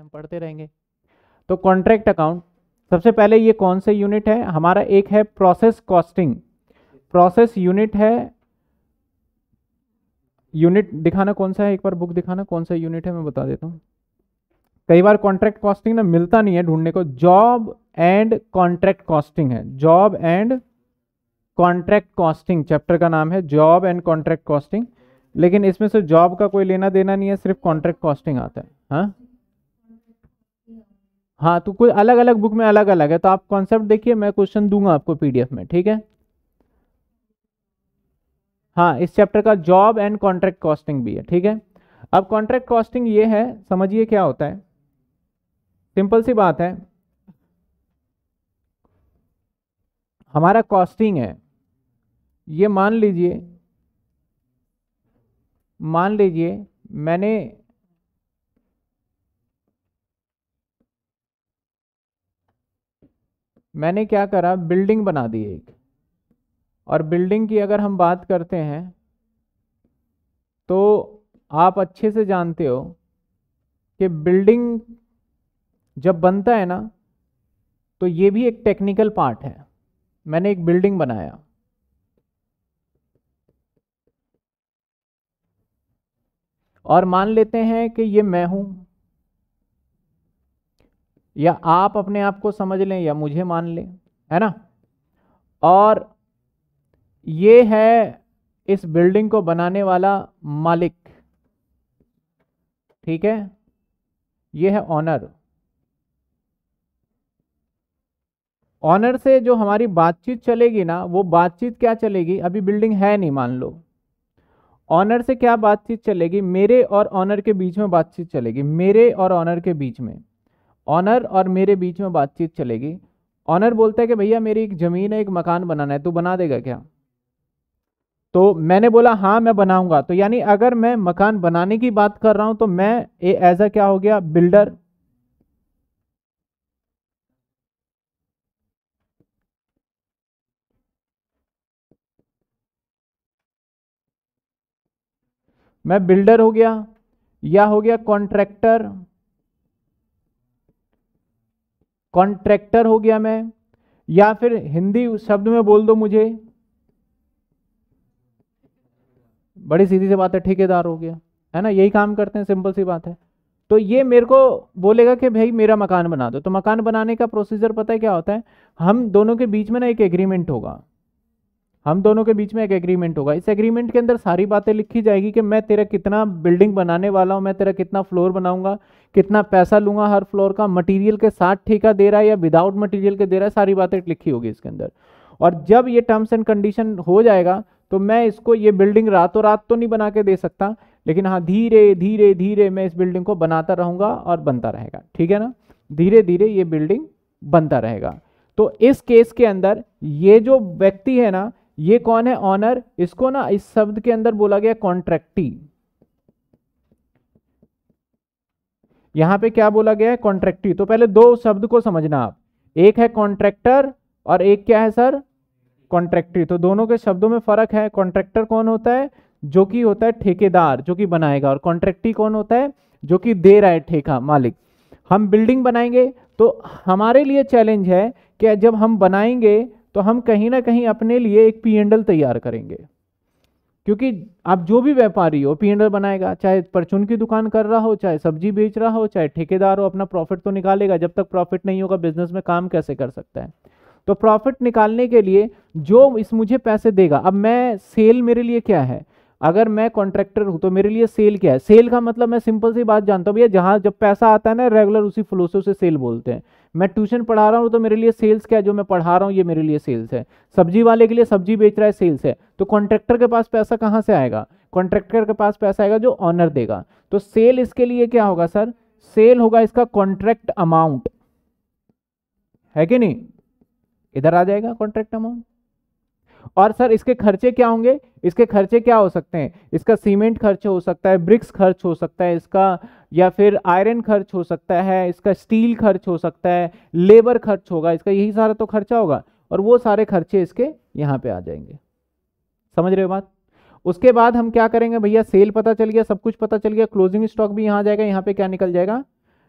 हम पढ़ते रहेंगे। तो कॉन्ट्रैक्ट अकाउंट सबसे पहले ये कौन से यूनिट है? हमारा एक है प्रोसेस कॉस्टिंग प्रोसेस यूनिट है यूनिट दिखाना कौन सा है? एक बार बुक दिखाना कौन सा यूनिट है, मैं बता देता हूँ। कई बार कॉन्ट्रैक्ट कॉस्टिंग ना मिलता नहीं है ढूँढने को। जॉब एंड कॉन्ट्रैक्ट कॉस्टिंग है। Job and contract costing chapter का नाम है। जॉब एंड कॉन्ट्रैक्ट कॉस्टिंग लेकिन इसमें से जॉब का कोई लेना देना नहीं है, सिर्फ़ कॉन्ट्रैक्ट कॉस्टिंग आता है। हाँ? हाँ तो कोई अलग अलग बुक में अलग अलग है तो आप कॉन्सेप्ट देखिए, मैं क्वेश्चन दूँगा आपको पीडीएफ में, ठीक है? हाँ इस चैप्टर का जॉब एंड कॉन्ट्रैक्ट कॉस्टिंग भी है, ठीक है? अब कॉन्ट्रैक्ट कॉस्टिंग ये है, समझिए क्या होता है? सिंपल सी बात है। हमारा कॉस्टिंग है। ये मान लीजिए मान लीजिए, मैंने मैंने क्या करा? बिल्डिंग बना दी एक। और बिल्डिंग की अगर हम बात करते हैं तो आप अच्छे से जानते हो कि बिल्डिंग जब बनता है ना तो ये भी एक टेक्निकल पार्ट है। मैंने एक बिल्डिंग बनाया। और मान लेते हैं कि ये मैं हूँ। या आप अपने आप को समझ लें या मुझे मान लें, है ना? और ये है इस बिल्डिंग को बनाने वाला मालिक, ठीक है? ये है ऑनर। ऑनर से जो हमारी बातचीत चलेगी ना, वो बातचीत क्या चलेगी? अभी बिल्डिंग है नहीं, मान लो। ऑनर से क्या बातचीत चलेगी? मेरे और ऑनर के बीच में बातचीत चलेगी। मेरे और ऑनर के बीच में। ऑनर और मेरे बीच में बातचीत चलेगी। ऑनर बोलता है कि भैया, मेरी एक ज़मीन है, एक मकान बनाना है, तू बना देगा क्या? तो मैंने बोला हाँ मैं बनाऊँगा। तो यानी अगर मैं मकान बनाने की बात कर रहा हूँ तो मैं एज अ क्या हो गया? बिल्डर। मैं बिल्डर हो गया या हो गया कॉन्ट्रैक्टर। कॉन्ट्रैक्टर हो गया मैं, या फिर हिंदी शब्द में बोल दो मुझे। बड़ी सीधी सी बात है, ठेकेदार हो गया। है ना? यही काम करते हैं, सिंपल सी बात है। तो ये मेरे को बोलेगा कि भाई, मेरा मकान बना दो। तो मकान बनाने का प्रोसीजर पता है क्या होता है? हम दोनों के बीच में ना एक एग्रीमेंट होगा। हम दोनों के बीच में एक एग्रीमेंट होगा। इस एग्रीमेंट के अंदर सारी बातें लिखी जाएगी कि मैं तेरा कितना बिल्डिंग बनाने वाला हूँ, मैं तेरा कितना फ्लोर बनाऊँगा, कितना पैसा लूँगा हर फ्लोर का मटेरियल के साथ ठेका दे रहा है या विदाउट मटेरियल के दे रहा है, सारी बातें लिखी होगी इसके अंदर। और जब ये टर्म्स एंड कंडीशन हो जाएगा तो मैं इसको ये बिल्डिंग रातों रात तो नहीं बना के दे सकता, लेकिन हाँ धीरे धीरे धीरे मैं इस बिल्डिंग को बनाता रहूँगा और बनता रहेगा। ठीक है ना? धीरे धीरे ये बिल्डिंग बनता रहेगा। तो इस केस के अंदर ये जो व्यक्ति है ना ये कौन है? ऑनर इसको ना इस शब्द के अंदर बोला गया कॉन्ट्रैक्टी यहाँ पे क्या बोला गया है? कॉन्ट्रैक्टी तो पहले दो शब्द को समझना आप। एक है कॉन्ट्रैक्टर और एक क्या है सर? कॉन्ट्रैक्टी तो दोनों के शब्दों में फ़र्क है। कॉन्ट्रैक्टर कौन होता है? जो कि होता है ठेकेदार, जो कि बनाएगा। और कॉन्ट्रैक्टी कौन होता है? जो कि दे रहा है ठेका मालिक। हम बिल्डिंग बनाएँगे तो हमारे लिए चैलेंज है कि जब हम बनाएँगे तो हम कहीं ना कहीं अपने लिए एक पी एंडल तैयार करेंगे। क्योंकि आप जो भी व्यापारी हो पी एंडल बनाएगा, चाहे परचून की दुकान कर रहा हो, चाहे सब्ज़ी बेच रहा हो, चाहे ठेकेदार हो, अपना प्रॉफिट तो निकालेगा, जब तक प्रॉफिट नहीं होगा बिज़नेस में काम कैसे कर सकता है। तो प्रॉफिट निकालने के लिए जो इस मुझे पैसे देगा, अब मैं सेल मेरे लिए क्या है? अगर मैं कॉन्ट्रैक्टर हूँ तो मेरे लिए सेल क्या है? सेल का मतलब मैं सिंपल सी बात जानता हूँ, भैया, जहाँ जब पैसा आता है ना रेगुलर उसी फ्लो से उसे सेल बोलते हैं। मैं ट्यूशन पढ़ा रहा हूँ तो मेरे लिए सेल्स क्या है? जो मैं पढ़ा रहा हूँ, ये मेरे लिए सेल्स है। सब्ज़ी वाले के लिए सब्ज़ी बेच रहा है, सेल्स है। तो कॉन्ट्रैक्टर के पास पैसा कहाँ से आएगा? कॉन्ट्रैक्टर के पास पैसा आएगा जो ऑनर देगा। तो सेल इसके लिए क्या होगा, सर? सेल होगा इसका कॉन्ट्रैक्ट अमाउंट। है कि नहीं? इधर आ जाएगा कॉन्ट्रैक्ट अमाउंट। और सर, इसके खर्चे क्या होंगे? इसके खर्चे क्या हो सकते हैं? इसका सीमेंट खर्च हो सकता है, ब्रिक्स खर्च हो सकता है इसका, या फिर आयरन खर्च हो सकता है, इसका स्टील खर्च हो सकता है, लेबर खर्च होगा, इसका यही सारा तो खर्चा होगा, और वो सारे खर्चे इसके यहाँ पे आ जाएँगे। समझ रहे हो बात? उसके बाद हम क्या करेंगे भैया? सेल पता चल गया, सब कुछ पता चल गया, क्लोजिंग स्टॉक भी यहाँ जाएगा, यहाँ पे क्या निकल जाएगा?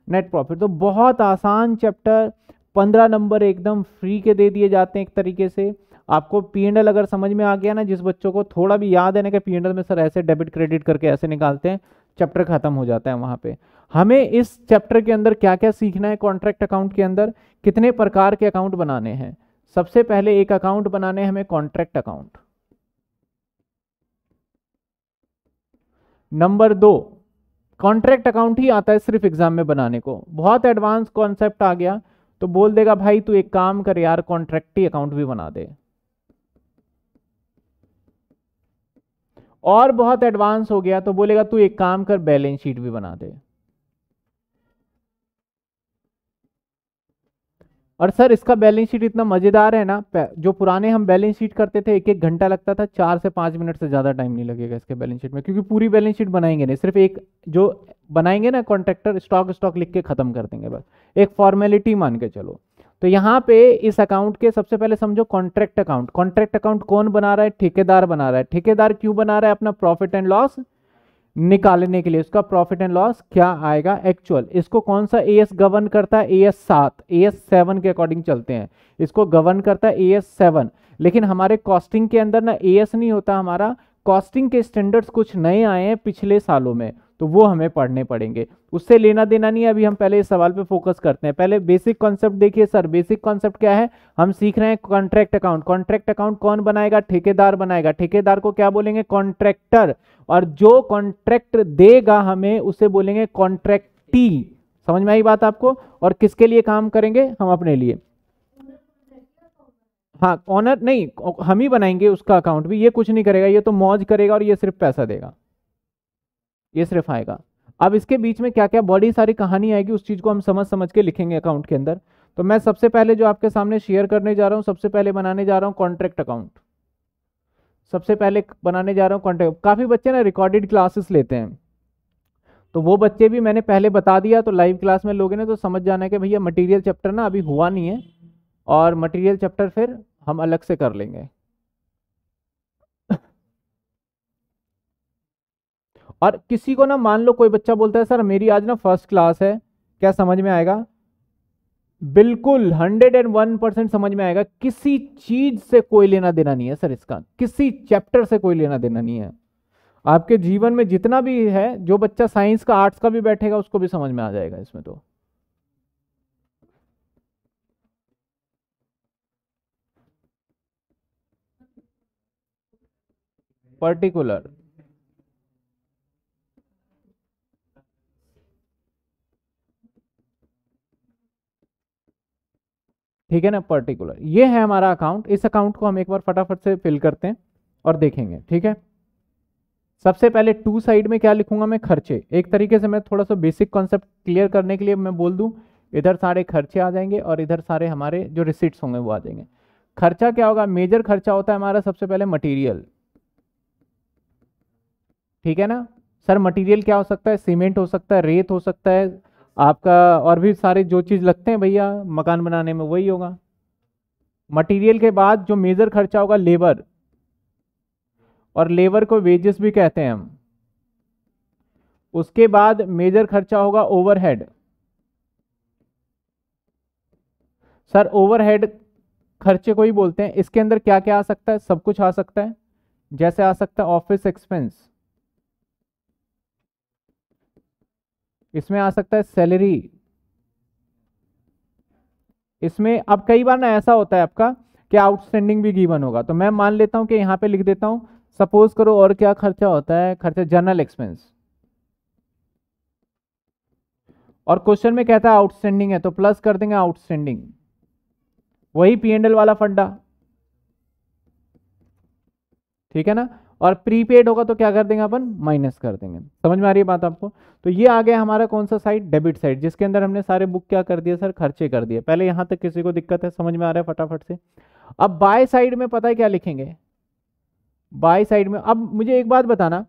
Net profit. तो बहुत आसान चैप्टर, पंद्रह नंबर एकदम फ्री के दे दिए जाते हैं एक तरीके से। आपको पी एंडल अगर समझ में आ गया ना, जिस बच्चों को थोड़ा भी याद है ना कि पी एंडल में सर ऐसे डेबिट क्रेडिट करके ऐसे निकालते हैं, चैप्टर खत्म हो जाता है वहाँ पे। हमें इस चैप्टर के अंदर क्या क्या सीखना है कॉन्ट्रैक्ट अकाउंट के अंदर? कितने प्रकार के अकाउंट बनाने हैं? सबसे पहले एक अकाउंट बनाने हमें कॉन्ट्रैक्ट अकाउंट। नंबर दो, कॉन्ट्रैक्ट अकाउंट ही आता है सिर्फ़ एग्ज़ाम में बनाने को। बहुत एडवांस कॉन्सेप्ट आ गया तो बोल देगा, भाई तू एक काम कर यार, कॉन्ट्रैक्ट ही अकाउंट भी बना दे। और बहुत एडवांस हो गया तो बोलेगा, तू एक काम कर बैलेंस शीट भी बना दे। और सर, इसका बैलेंस शीट इतना मज़ेदार है ना जो पुराने हम बैलेंस शीट करते थे एक एक घंटा लगता था, चार से पाँच मिनट से ज़्यादा टाइम नहीं लगेगा इसके बैलेंस शीट में, क्योंकि पूरी बैलेंस शीट बनाएँगे नहीं, सिर्फ़ एक जो बनाएँगे ना कॉन्ट्रेक्टर स्टॉक स्टॉक लिख के खत्म कर देंगे बस। एक फॉर्मेलिटी मान के चलो। तो यहाँ पे इस अकाउंट के सबसे पहले समझो कॉन्ट्रैक्ट अकाउंट कॉन्ट्रैक्ट अकाउंट कौन बना रहा है? ठेकेदार बना रहा है। ठेकेदार क्यों बना रहा है? अपना प्रॉफिट एंड लॉस निकालने के लिए। उसका प्रॉफिट एंड लॉस क्या आएगा? एक्चुअल इसको कौन सा ए एस गवर्न करता है? ए एस सात। ए एस सेवन के अकॉर्डिंग चलते हैं। इसको गवर्न करता है ए एस सेवन लेकिन हमारे कॉस्टिंग के अंदर ना ए एस नहीं होता हमारा। कॉस्टिंग के स्टैंडर्ड्स कुछ नए आए हैं पिछले सालों में। तो वो हमें पढ़ने पड़ेंगे। उससे लेना देना नहीं अभी हम पहले इस सवाल पे फोकस करते हैं। पहले बेसिक कॉन्सेप्ट देखिए सर बेसिक कॉन्सेप्ट क्या है? हम सीख रहे हैं कॉन्ट्रैक्ट अकाउंट कॉन्ट्रैक्ट अकाउंट कौन बनाएगा? ठेकेदार बनाएगा। ठेकेदार को क्या बोलेंगे? कॉन्ट्रैक्टर और जो कॉन्ट्रैक्ट देगा हमें, उसे बोलेंगे कॉन्ट्रैक्टी समझ में आई बात आपको? और किसके लिए काम करेंगे? हम अपने लिए। हाँ ऑनर नहीं, हम ही बनाएँगे उसका अकाउंट भी। ये कुछ नहीं करेगा, ये तो मौज करेगा और ये सिर्फ़ पैसा देगा। ये सिर्फ़ आएगा। अब इसके बीच में क्या क्या बड़ी सारी कहानी आएगी, उस चीज़ को हम समझ समझ के लिखेंगे अकाउंट के अंदर। तो मैं सबसे पहले जो आपके सामने शेयर करने जा रहा हूँ, सबसे पहले बनाने जा रहा हूँ कॉन्ट्रैक्ट अकाउंट सबसे पहले बनाने जा रहा हूँ कॉन्ट्रैक्ट काफ़ी बच्चे ना रिकॉर्डेड क्लासेस लेते हैं। तो वो बच्चे भी मैंने पहले बता दिया तो लाइव क्लास में लोगों ने तो समझ जाना है कि भैया मटेरियल चैप्टर ना अभी हुआ नहीं है, और मटेरियल चैप्टर फिर हम अलग से कर लेंगे। और किसी को ना मान लो कोई बच्चा बोलता है, सर, मेरी आज ना फ़र्स्ट क्लास है। क्या समझ में आएगा? बिल्कुल हंड्रेड एंड वन परसेंट समझ में आएगा। किसी चीज़ से कोई लेना देना नहीं है, सर, इसका। किसी चैप्टर से कोई लेना देना नहीं है। आपके जीवन में जितना भी है, जो बच्चा साइंस का आर्ट्स का भी बैठेगा, उसको भी समझ में आ जाएगा इसमें तो। पर्टिकुलर ठीक है ना पर्टिकुलर ये है हमारा अकाउंट इस अकाउंट को हम एक बार फटाफट से फिल करते हैं और देखेंगे, ठीक है? सबसे पहले टू साइड में क्या लिखूँगा मैं? खर्चे. एक तरीके से मैं थोड़ा सा बेसिक कॉन्सेप्ट क्लियर करने के लिए मैं बोल दूँ, इधर सारे खर्चे आ जाएँगे और इधर सारे हमारे जो रिसिट्स होंगे वो आ जाएँगे. खर्चा क्या होगा? मेजर खर्चा होता है हमारा सबसे पहले मटीरियल ठीक है ना? सर मटीरियल क्या हो सकता है? सीमेंट हो सकता है, रेत हो सकता है आपका और भी सारे जो चीज़ लगते हैं भैया मकान बनाने में, वही होगा। मटेरियल के बाद जो मेजर खर्चा होगा, लेबर। और लेबर को वेजेस भी कहते हैं हम। उसके बाद मेजर खर्चा होगा ओवरहेड सर ओवरहेड खर्चे को ही बोलते हैं। इसके अंदर क्या क्या आ सकता है? सब कुछ आ सकता है। जैसे आ सकता है ऑफ़िस एक्सपेंस इसमें आ सकता है सैलरी इसमें अब कई बार ना ऐसा होता है आपका कि आउटस्टैंडिंग भी गिवन होगा। तो मैं मान लेता हूँ कि यहाँ पे लिख देता हूँ सपोज़ करो और क्या खर्चा होता है? खर्चा जनरल एक्सपेंस और क्वेश्चन में कहता है आउटस्टैंडिंग है तो प्लस कर देंगे आउटस्टैंडिंग वही पी एंडल वाला फंडा। ठीक है ना? और प्रीपेड होगा तो क्या कर देंगे अपन? माइनस कर देंगे। समझ में आ रही है बात आपको? तो ये आ गया हमारा कौन सा साइड डेबिट साइड जिसके अंदर हमने सारे बुक क्या कर दिए सर खर्चे कर दिए। पहले यहाँ तक किसी को दिक्कत है, समझ में आ रहा है फटाफट से। अब बाय साइड में पता है क्या लिखेंगे? बाय साइड में, अब मुझे एक बात बताना।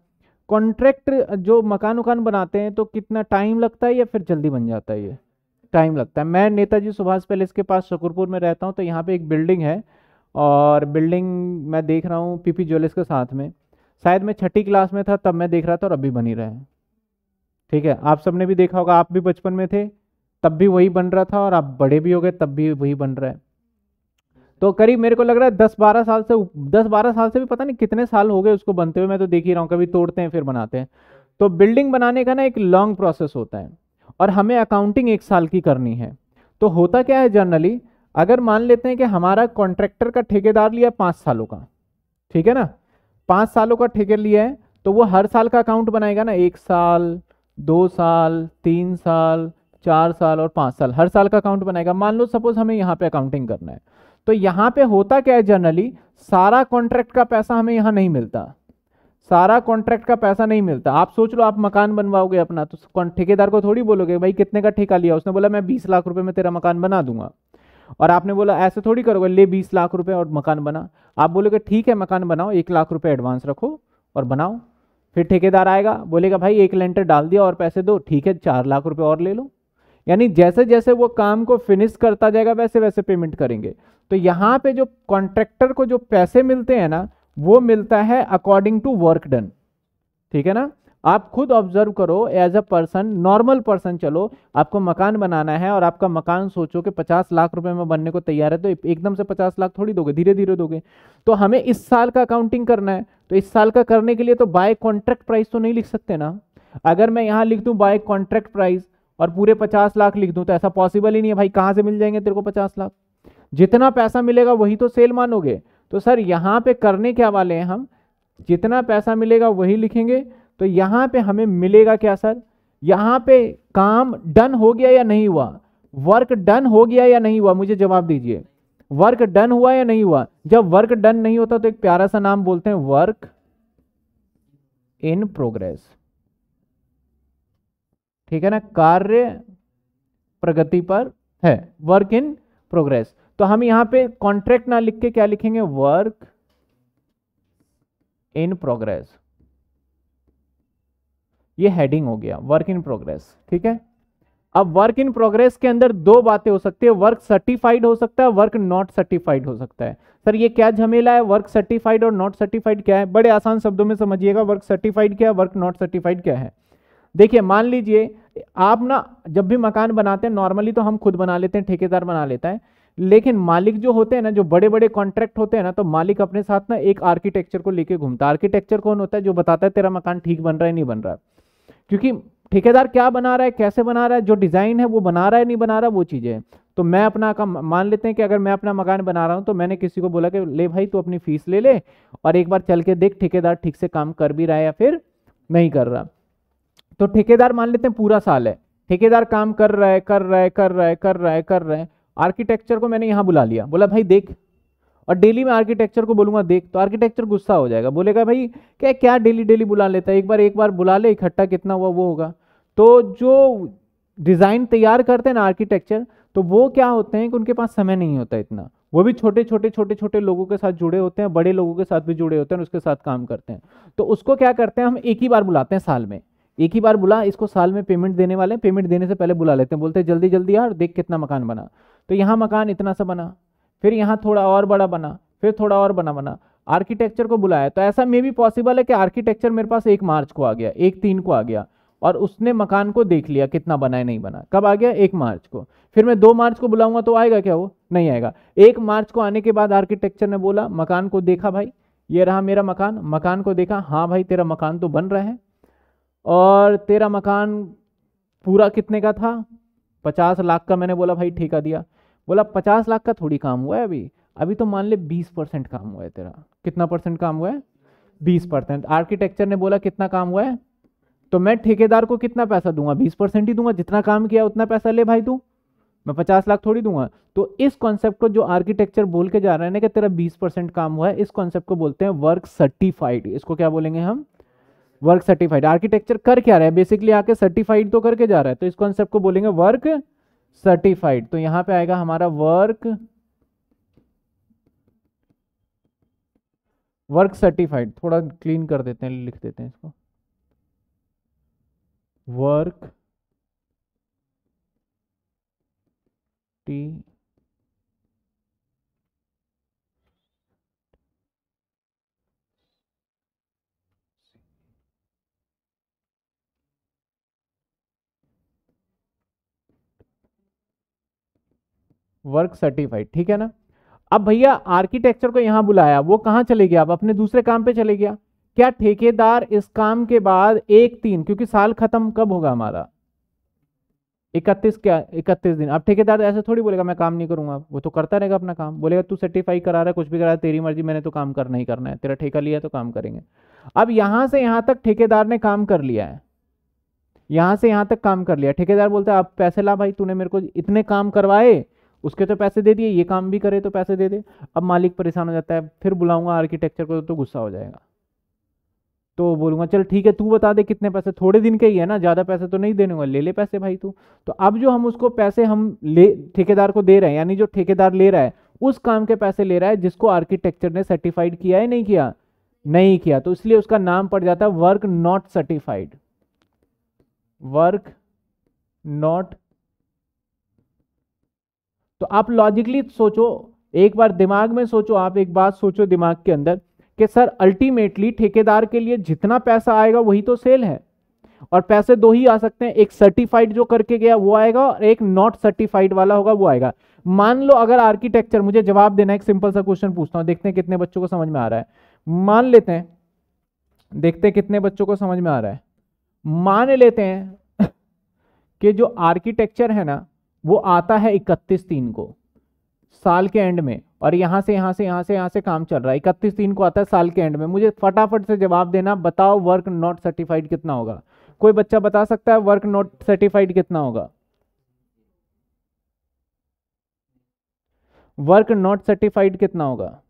कॉन्ट्रैक्ट जो मकान उकान बनाते हैं तो कितना टाइम लगता है या फिर जल्दी बन जाता है ये? टाइम लगता है। मैं नेताजी सुभाष पैलेस के पास शकरपुर में रहता हूँ तो यहाँ पे एक बिल्डिंग है। और बिल्डिंग मैं देख रहा हूँ पीपी ज्वेलर्स के साथ में। शायद मैं छठी क्लास में था, तब मैं देख रहा था और अभी बनी रहे ठीक है, आप सबने भी देखा होगा, आप भी बचपन में थे, तब भी वही बन रहा था और आप बड़े भी हो गए, तब भी वही बन रहा है। तो करीब मेरे को लग रहा है दस बारह साल से दस बारह साल से भी पता नहीं कितने साल हो गए उसको बनते हुए, मैं तो देख ही रहा हूँ, कभी तोड़ते हैं, फिर बनाते हैं। तो बिल्डिंग बनाने का ना एक लॉन्ग प्रोसेस होता है और हमें अकाउंटिंग एक साल की करनी है। तो होता क्या है जनरली, अगर मान लेते हैं कि हमारा कॉन्ट्रैक्टर का ठेकेदार लिया पाँच सालों का, ठीक है ना? पाँच सालों का ठेके लिया है तो वो हर साल का अकाउंट बनाएगा ना? एक साल, दो साल, तीन साल, चार साल और पाँच साल। हर साल का अकाउंट बनाएगा। मान लो सपोज़ हमें यहाँ पे अकाउंटिंग करना है। तो यहाँ पे होता क्या है जनरली सारा कॉन्ट्रैक्ट का पैसा हमें यहाँ नहीं मिलता। सारा कॉन्ट्रैक्ट का पैसा नहीं मिलता। आप सोच लो, आप मकान बनवाओगे अपना तो ठेकेदार को थोड़ी बोलोगे, भाई, कितने का ठेका लिया? उसने बोला, मैं बीस लाख रुपए में तेरा मकान बना दूँगा। और आपने बोला, ऐसे थोड़ी करोगे, ले बीस लाख रुपए और मकान बना। आप बोलोगे, ठीक है, मकान बनाओ, एक लाख रुपए एडवांस रखो और बनाओ। फिर ठेकेदार आएगा, बोलेगा, भाई, एक लेंटर डाल दिया और पैसे दो, ठीक है, चार लाख रुपए और ले लो। यानी जैसे जैसे वो काम को फिनिश करता जाएगा, वैसे वैसे पेमेंट करेंगे। तो यहाँ पे जो कॉन्ट्रैक्टर को जो पैसे मिलते हैं ना, वो मिलता है अकॉर्डिंग टू वर्क डन ठीक है ना? आप खुद ऑब्ज़र्व करो as a person normal person चलो, आपको मकान बनाना है और आपका मकान सोचो कि पचास लाख रुपए में बनने को तैयार है तो एकदम से पचास लाख थोड़ी दोगे धीरे धीरे दोगे। तो हमें इस साल का अकाउंटिंग करना है तो इस साल का करने के लिए तो बाय कॉन्ट्रैक्ट प्राइस तो नहीं लिख सकते ना। अगर मैं यहाँ लिख दूँ बाय कॉन्ट्रैक्ट प्राइस और पूरे पचास लाख लिख दूँ तो ऐसा पॉसिबल ही नहीं है, भाई, कहाँ से मिल जाएँगे तेरे को पचास लाख? जितना पैसा मिलेगा वही तो सेल मानोगे। तो सर यहाँ पे करने क्या वाले हैं हम? जितना पैसा मिलेगा वही लिखेंगे तो यहाँ पे हमें मिलेगा क्या सर? यहाँ पे काम डन हो गया या नहीं हुआ? वर्क डन हो गया या नहीं हुआ? मुझे जवाब दीजिए। वर्क डन हुआ या नहीं हुआ? जब वर्क डन नहीं होता तो एक प्यारा सा नाम बोलते हैं वर्क इन प्रोग्रेस ठीक है ना? कार्य प्रगति पर है। वर्क इन प्रोग्रेस तो हम यहाँ पे कॉन्ट्रैक्ट ना लिख के क्या लिखेंगे? वर्क इन प्रोग्रेस ये हेडिंग हो गया वर्क इन प्रोग्रेस ठीक है? अब वर्क इन प्रोग्रेस के अंदर दो बातें हो सकती है वर्क सर्टिफाइड हो सकता है वर्क नॉट सर्टिफाइड हो सकता है। सर, ये क्या झमेला है वर्क सर्टिफाइड और नॉट सर्टिफाइड क्या है? बड़े आसान शब्दों में समझिएगा वर्क सर्टिफाइड क्या है वर्क नॉट सर्टिफाइड क्या है? देखिए, मान लीजिए, आप ना जब भी मकान बनाते हैं नॉर्मली तो हम खुद बना लेते हैं, ठेकेदार बना लेता है, लेकिन मालिक जो होते हैं ना, जो बड़े बड़े कॉन्ट्रैक्ट होते हैं ना तो मालिक अपने साथ ना एक आर्किटेक्चर को लेके घूमता है। आर्किटेक्चर कौन होता है? जो बताता है, तेरा मकान ठीक बन रहा है, नहीं बन रहा है। क्योंकि ठेकेदार क्या बना रहा है, कैसे बना रहा है, जो डिज़ाइन है वो बना रहा है, नहीं बना रहा, वो चीज़ें तो मैं अपना काम मान लेते हैं कि अगर मैं अपना मकान बना रहा हूँ तो मैंने किसी को बोला कि ले भाई तू अपनी फ़ीस ले ले और एक बार चल के देख ठेकेदार ठीक से काम कर भी रहा है या फिर नहीं कर रहा। तो ठेकेदार मान लेते हैं पूरा साल है। ठेकेदार काम कर रहा है, कर रहा है, कर रहा है, कर रहा है, कर रहा है। आर्किटेक्चर को मैंने यहाँ बुला लिया। बोला, भाई देख और डेली में आर्किटेक्चर को बोलूँगा, देख तो आर्किटेक्चर गुस्सा हो जाएगा। बोलेगा, भाई, क्या क्या डेली डेली बुला लेता है? एक बार एक बार बुला ले, इकट्ठा कितना हुआ, वो होगा। तो जो डिज़ाइन तैयार करते हैं ना आर्किटेक्चर तो वो क्या होते हैं कि उनके पास समय नहीं होता इतना। वो भी छोटे छोटे छोटे छोटे लोगों के साथ जुड़े होते हैं, बड़े लोगों के साथ भी जुड़े होते हैं उसके साथ काम करते हैं। तो उसको क्या करते हैं, हम एक ही बार बुलाते हैं साल में। एक ही बार बुला, इसको साल में पेमेंट देने वाले पेमेंट देने से पहले बुला लेते हैं। बोलते हैं, जल्दी जल्दी यार देख कितना मकान बना। तो यहाँ मकान इतना सा बना। फिर यहाँ थोड़ा और बड़ा बना, फिर थोड़ा और बना बना। आर्किटेक्चर को बुलाया तो ऐसा मे भी पॉसिबल है कि आर्किटेक्चर मेरे पास एक मार्च को आ गया, एक तीन को आ गया, और उसने मकान को देख लिया कितना बना है, नहीं बना कब आ गया? एक मार्च को। फिर मैं दो मार्च को बुलाऊँगा तो आएगा क्या वो? नहीं आएगा। एक मार्च को आने के बाद आर्किटेक्चर ने बोला, मकान को देखा भाई, ये रहा मेरा मकान मकान को देखा हाँ भाई, तेरा मकान तो बन रहा है, और तेरा मकान पूरा कितने का था? पचास लाख का मैंने बोला, भाई, ठेका दिया। बोला, पचास लाख का थोड़ी काम हुआ है अभी। अभी तो मान ले बीस परसेंट काम हुआ है तेरा। कितना परसेंट काम हुआ है? बीस परसेंट। आर्किटेक्चर ने बोला, कितना काम हुआ है? तो मैं ठेकेदार को कितना पैसा दूँगा? बीस परसेंट ही दूँगा। जितना काम किया, उतना पैसा ले भाई तू। मैं पचास लाख थोड़ी दूँगा। तो इस कॉन्सेप्ट को जो आर्किटेक्चर बोल के जा रहे हैं ना कि तेरा बीस परसेंट काम हुआ है, इस कॉन्सेप्ट को बोलते हैं वर्क सर्टिफाइड इसको क्या बोलेंगे हम? वर्क सर्टिफाइड आर्किटेक्चर कर क्या रहा है? बेसिकली आके सर्टिफाइड तो करके जा रहा है। तो इस कॉन्सेप्ट को बोलेंगे वर्क सर्टिफाइड तो यहाँ पे आएगा हमारा वर्क वर्क सर्टिफाइड थोड़ा क्लीन कर देते हैं, लिख देते हैं इसको। वर्क टी वर्क सर्टिफाइड ठीक है ना? अब भैया आर्किटेक्चर को यहाँ बुलाया, वो कहाँ चले गया? अब अपने दूसरे काम पे चले गया। क्या ठेकेदार इस काम के बाद एक तीन, क्योंकि साल खत्म कब होगा हमारा? इकतीस क्या, इकतीस दिन। अब ठेकेदार ऐसे थोड़ी बोलेगा, मैं काम नहीं करूँगा। वो तो करता रहेगा अपना काम। बोलेगा, तू सर्टिफाई करा रहा है, कुछ भी करा रहा है, तेरी मर्ज़ी, मैंने तो काम करना ही करना है। तेरा ठेका लिया तो काम करेंगे। अब यहाँ से यहाँ तक ठेकेदार ने काम कर लिया है। यहाँ से यहाँ तक काम कर लिया। ठेकेदार बोलता है, अब पैसे ला भाई, तूने मेरे को इतने काम करवाए उसके तो पैसे दे दिए, ये काम भी करे तो पैसे दे दे। अब मालिक परेशान हो जाता है, फिर बुलाऊँगा आर्किटेक्चर को तो गुस्सा हो जाएगा। तो बोलूँगा, चल ठीक है, तू बता दे कितने पैसे, थोड़े दिन के ही है ना, ज़्यादा पैसे तो नहीं देने ले ले पैसे भाई तू। तो अब जो हम उसको पैसे हम ले, ठेकेदार को दे रहे हैं, यानी जो ठेकेदार ले रहा है, उस काम के पैसे ले रहा है जिसको आर्किटेक्चर ने सर्टिफाइड किया है, नहीं किया? नहीं किया। तो इसलिए उसका नाम पड़ जाता है work not certified work not तो आप लॉजिकली सोचो, एक बार दिमाग में सोचो, आप एक बात सोचो दिमाग के अंदर कि सर अल्टीमेटली ठेकेदार के लिए जितना पैसा आएगा वही तो सेल है। और पैसे दो ही आ सकते हैं, एक सर्टिफाइड जो करके गया वो आएगा और एक नॉट सर्टिफाइड वाला होगा वो आएगा। मान लो अगर आर्किटेक्चर मुझे जवाब देना एक सिंपल सा क्वेश्चन पूछता हूँ, देखते हैं कितने बच्चों को समझ में आ रहा है। मान लेते हैं, देखते हैं कितने बच्चों को समझ में आ रहा है। मान लेते हैं कि जो आर्किटेक्चर है ना वो आता है इकतीस तीन को, साल के एंड में। और यहाँ से यहाँ से यहाँ से यहाँ से काम चल रहा है। इकतीस तीन को आता है साल के एंड में। मुझे फटाफट से जवाब देना, बताओ वर्क नॉट सर्टिफाइड कितना होगा। कोई बच्चा बता सकता है वर्क नॉट सर्टिफाइड कितना होगा? वर्क नॉट सर्टिफाइड कितना होगा?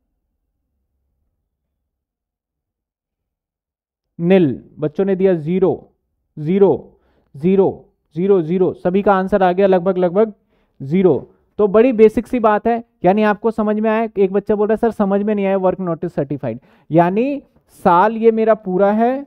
निल बच्चों ने दिया zero zero zero zero zero. सभी का आंसर आ गया लगभग लगभग ज़ीरो। तो बड़ी बेसिक सी बात है, यानी आपको समझ में आया, एक बच्चा बोल रहा है, सर, समझ में नहीं आया वर्क नोटिस सर्टिफाइड यानी साल ये मेरा पूरा है,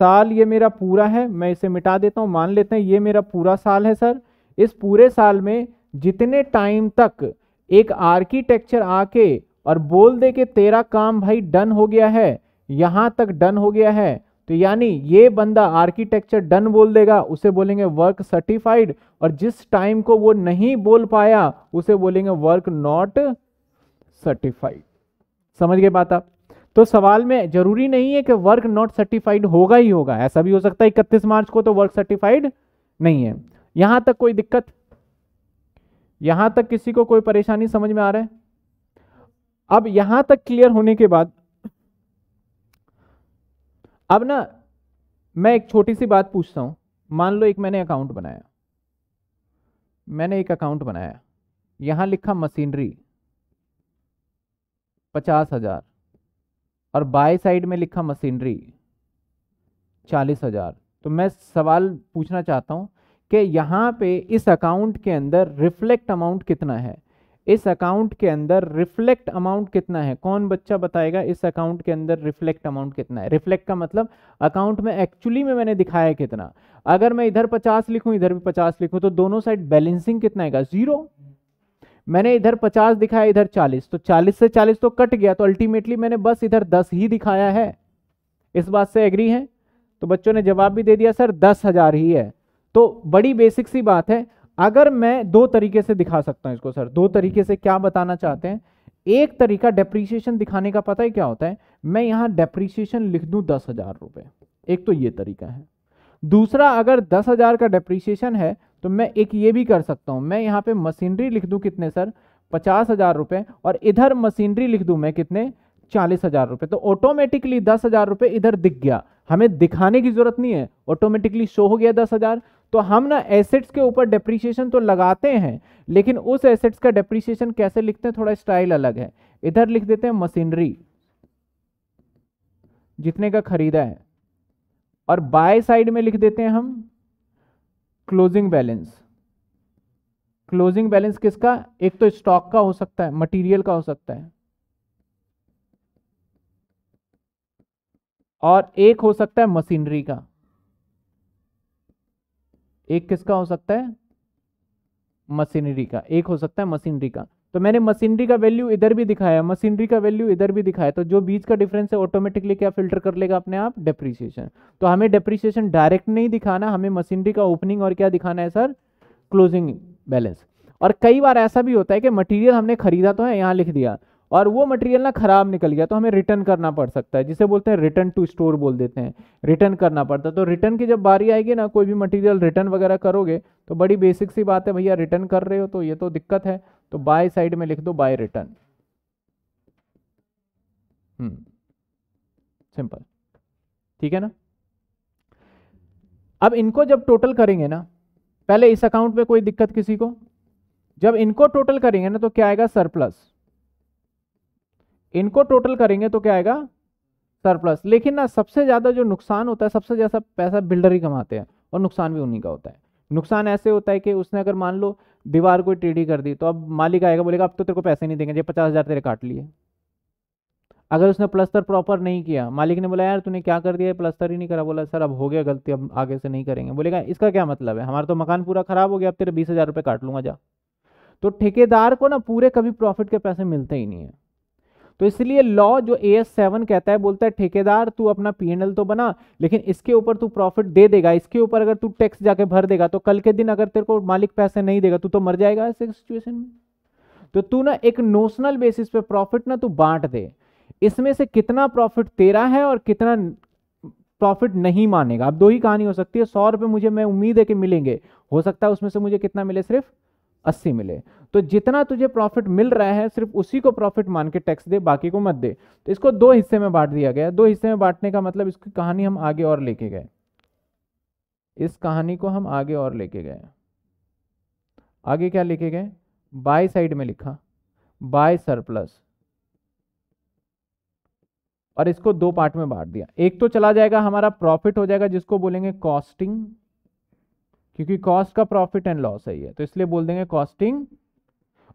साल ये मेरा पूरा है, मैं इसे मिटा देता हूँ, मान लेते हैं ये मेरा पूरा साल है, सर। इस पूरे साल में जितने टाइम तक एक आर्किटेक्चर आके और बोल दे कि तेरा काम भाई डन हो गया है, यहाँ तक डन हो गया है तो यानी ये बंदा आर्किटेक्चर डन बोल देगा, उसे बोलेंगे वर्क सर्टिफाइड और जिस टाइम को वो नहीं बोल पाया, उसे बोलेंगे वर्क नॉट सर्टिफाइड समझ गए बात आप? तो सवाल में ज़रूरी नहीं है कि वर्क नॉट सर्टिफाइड होगा ही होगा। ऐसा भी हो सकता है इकतीस मार्च को तो वर्क सर्टिफाइड नहीं है। यहाँ तक कोई दिक्कत? यहाँ तक किसी को कोई परेशानी समझ में आ रहा है? अब यहाँ तक क्लियर होने के बाद अब ना, मैं एक छोटी सी बात पूछता हूँ। मान लो एक मैंने अकाउंट बनाया। मैंने एक अकाउंट बनाया। यहाँ लिखा मशीनरी पचास हज़ार और बाय साइड में लिखा मशीनरी चालीस हज़ार। तो मैं सवाल पूछना चाहता हूँ कि यहाँ पे इस अकाउंट के अंदर रिफ्लेक्ट अमाउंट कितना है? इस अकाउंट के अंदर रिफ्लेक्ट अमाउंट कितना है? कौन बच्चा बताएगा इस अकाउंट के अंदर रिफ्लेक्ट अमाउंट कितना है? रिफ्लेक्ट का मतलब अकाउंट में एक्चुअली में मैंने दिखाया कितना। अगर मैं इधर पचास लिखूं, इधर भी पचास लिखूं तो दोनों साइड बैलेंसिंग कितना आएगा? ज़ीरो मैंने इधर पचास दिखाया, इधर चालीस। तो चालीस से चालीस तो कट गया तो अल्टीमेटली मैंने बस इधर दस ही दिखाया है। इस बात से एग्री है? तो बच्चों ने जवाब भी दे दिया, सर, दस ही है। तो बड़ी बेसिक सी बात है अगर मैं दो तरीके से दिखा सकता हूँ इसको, सर। दो तरीके से क्या बताना चाहते हैं? एक तरीका डेप्रीशिएशन दिखाने का पता है क्या होता है? मैं यहाँ डेप्रीशिएशन लिख दूँ दस हज़ार रुपए। एक तो ये तरीका है। दूसरा, अगर दस हज़ार का डेप्रीशिएशन है तो मैं एक ये भी कर सकता हूँ। मैं यहाँ पे मशीनरी लिख दूँ कितने, सर? पचास हज़ार रुपए। और इधर मशीनरी लिख दूँ मैं कितने? चालीस हज़ार रुपए। तो ऑटोमेटिकली दस हज़ार रुपए इधर दिख गया। हमें दिखाने की ज़रूरत नहीं है। ऑटोमेटिकली शो हो गया दस हज़ार। तो हम ना एसेट्स के ऊपर डेप्रीशिएशन तो लगाते हैं, लेकिन उस एसेट्स का डेप्रीशिएशन कैसे लिखते हैं? थोड़ा स्टाइल अलग है। इधर लिख देते हैं मशीनरी जितने का खरीदा है। और बाय साइड में लिख देते हैं हम क्लोजिंग बैलेंस क्लोजिंग बैलेंस किसका? एक तो स्टॉक का हो सकता है मटेरियल का हो सकता है। और एक हो सकता है मशीनरी का। एक किसका हो सकता है? मशीनरी का। एक हो सकता है मशीनरी का। तो मैंने मशीनरी का वैल्यू इधर भी दिखाया, मशीनरी का वैल्यू इधर भी दिखाया। तो जो बीच का डिफरेंस है ऑटोमेटिकली क्या फ़िल्टर कर लेगा अपने आप? डेप्रीसिएशन तो हमें डेप्रीसिएशन डायरेक्ट नहीं दिखाना, हमें मशीनरी का ओपनिंग और क्या दिखाना है सर क्लोजिंग बैलेंस और कई बार ऐसा भी होता है कि मटेरियल हमने खरीदा तो है, यहाँ लिख दिया। और वो मटेरियल ना खराब निकल गया तो हमें रिटर्न करना पड़ सकता है। जिसे बोलते हैं रिटर्न टू स्टोर बोल देते हैं। रिटर्न करना पड़ता है। तो रिटर्न की जब बारी आएगी ना, कोई भी मटेरियल रिटर्न वगैरह करोगे तो बड़ी बेसिक सी बात है, भैया रिटर्न कर रहे हो तो ये तो दिक्कत है। तो बाय साइड में लिख दो बाय रिटर्न सिंपल ठीक है ना? अब इनको जब टोटल करेंगे ना, पहले इस अकाउंट में कोई दिक्कत किसी को? जब इनको टोटल करेंगे ना तो क्या आएगा? सरप्लस इनको टोटल करेंगे तो क्या आएगा? सरप्लस लेकिन ना सबसे ज़्यादा जो नुकसान होता है, सबसे ज़्यादा पैसा बिल्डर ही कमाते हैं और नुकसान भी उन्हीं का होता है। नुकसान ऐसे होता है कि उसने अगर मान लो दीवार को टेढ़ी कर दी तो अब मालिक आएगा, बोलेगा, अब तो तेरे को पैसे नहीं देंगे जो पचास हज़ार तेरे काट लिए। अगर उसने प्लस्तर प्रॉपर नहीं किया, मालिक ने बोला, यार, तूने क्या कर दिया? प्लस्तर ही नहीं करा। बोला, सर, अब हो गया गलती, अब आगे से नहीं करेंगे। बोलेगा, इसका क्या मतलब है? हमारा तो मकान पूरा खराब हो गया, अब तेरे बीस हज़ार रुपये काट लूँगा, जा। तो ठेकेदार को ना पूरे कभी प्रॉफिट के पैसे मिलते ही नहीं है। तो इसलिए लॉ जो ए एस सेवन कहता है, बोलता है, ठेकेदार, तू अपना पीएनएल तो बना, लेकिन इसके ऊपर तू प्रॉफिट दे देगा। इसके ऊपर अगर तू टैक्स जाके भर देगा तो कल के दिन अगर तेरे को मालिक पैसे नहीं देगा, तू तो मर जाएगा ऐसे सिचुएशन में। तो तू ना एक नोशनल बेसिस पे प्रॉफिट ना तू बांट दे। इसमें से कितना प्रॉफिट तेरा है और कितना प्रॉफिट नहीं मानेगा। अब दो ही कहानी हो सकती है। सौ रुपए मुझे, मैं उम्मीद है कि मिलेंगे। हो सकता है उसमें से मुझे कितना मिले सिर्फ़ अस्सी मिले। तो जितना तुझे प्रॉफिट मिल रहा है, सिर्फ़ उसी को प्रॉफिट मान के टैक्स दे, बाकी को मत दे। तो इसको दो हिस्से में बांट दिया गया। दो हिस्से में बांटने का मतलब इसकी कहानी हम आगे और लेके गए। इस कहानी को हम आगे और लेके गए। आगे क्या लेके गए? बाय साइड में लिखा। बाय सरप्लस और इसको दो पार्ट में बांट दिया। एक तो चला जाएगा, हमारा प्रॉफिट हो जाएगा, जिसको बोलेंगे कॉस्टिंग क्योंकि कॉस्ट का प्रॉफिट एंड लॉस है ये। तो इसलिए बोल देंगे कॉस्टिंग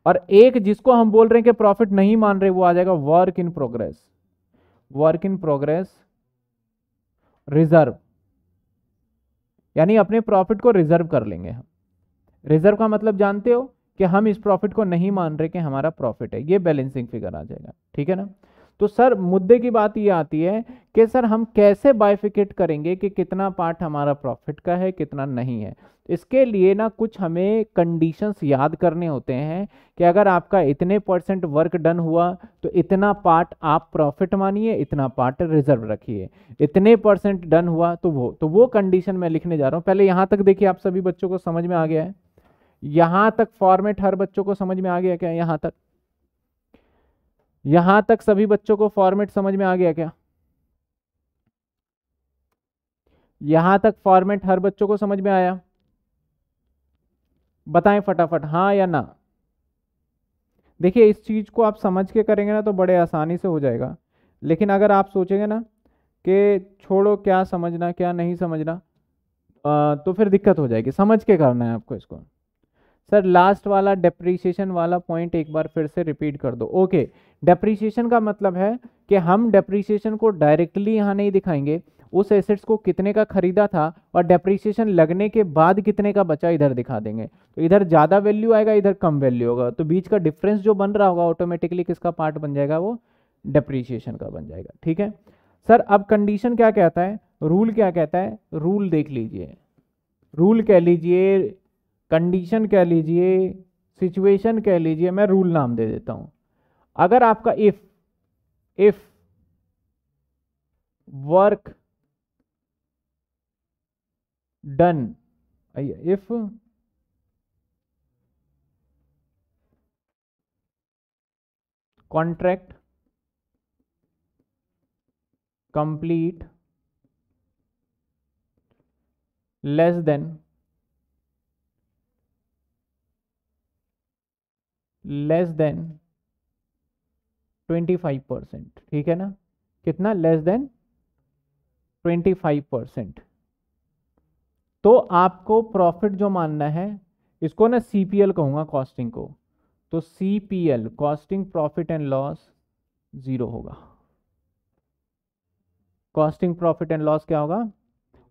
और एक जिसको हम बोल रहे हैं कि प्रॉफिट नहीं मान रहे, वो आ जाएगा work in progress work in progress reserve यानी अपने प्रॉफिट को रिज़र्व कर लेंगे हम। रिज़र्व का मतलब जानते हो कि हम इस प्रॉफिट को नहीं मान रहे कि हमारा प्रॉफिट है। ये बैलेंसिंग फिगर आ जाएगा। ठीक है ना? तो सर, मुद्दे की बात ये आती है कि सर, हम कैसे बाइफिकेट करेंगे कि कितना पार्ट हमारा प्रॉफिट का है, कितना नहीं है? इसके लिए ना कुछ हमें कंडीशंस याद करने होते हैं कि अगर आपका इतने परसेंट वर्क डन हुआ तो इतना पार्ट आप प्रॉफिट मानिए, इतना पार्ट रिज़र्व रखिए। इतने परसेंट डन हुआ तो वो तो वो कंडीशन मैं लिखने जा रहा हूँ। पहले यहाँ तक देखिए, आप सभी बच्चों को समझ में आ गया है। यहाँ तक फॉर्मेट हर बच्चों को समझ में आ गया क्या? यहाँ तक। यहाँ तक सभी बच्चों को फॉर्मेट समझ में आ गया क्या? यहाँ तक फॉर्मेट हर बच्चों को समझ में आया? बताएँ फटाफट हाँ या ना? देखिए, इस चीज़ को आप समझ के करेंगे ना तो बड़े आसानी से हो जाएगा। लेकिन अगर आप सोचेंगे ना कि छोड़ो क्या समझना, क्या नहीं समझना तो फिर दिक्कत हो जाएगी। समझ के करना है आपको इसको। सर लास्ट वाला डेप्रीसिएशन वाला पॉइंट एक बार फिर से रिपीट कर दो। ओके डेप्रीसिएशन का मतलब है कि हम डेप्रीसिएशन को डायरेक्टली यहाँ नहीं दिखाएँगे। उस एसेट्स को कितने का खरीदा था और डेप्रीसिएशन लगने के बाद कितने का बचा, इधर दिखा देंगे। तो इधर ज़्यादा वैल्यू आएगा, इधर कम वैल्यू होगा। तो बीच का डिफरेंस जो बन रहा होगा ऑटोमेटिकली किसका पार्ट बन जाएगा? वो डेप्रीसिएशन का बन जाएगा। ठीक है? सर, अब कंडीशन क्या कहता है? रूल क्या कहता है? रूल देख लीजिए। रूल कह लीजिए कंडीशन कह लीजिए सिचुएशन कह लीजिए, मैं रूल नाम दे देता हूँ। अगर आपका if if work done if contract complete less than less than 25 percent ठीक है ना? कितना? लेस देन 25 परसेंट तो आपको प्रॉफिट जो मानना है, इसको ना सीपीएल कहूँगा कॉस्टिंग को। तो CPL costing profit and loss zero होगा। कॉस्टिंग प्रॉफिट एंड लॉस क्या होगा?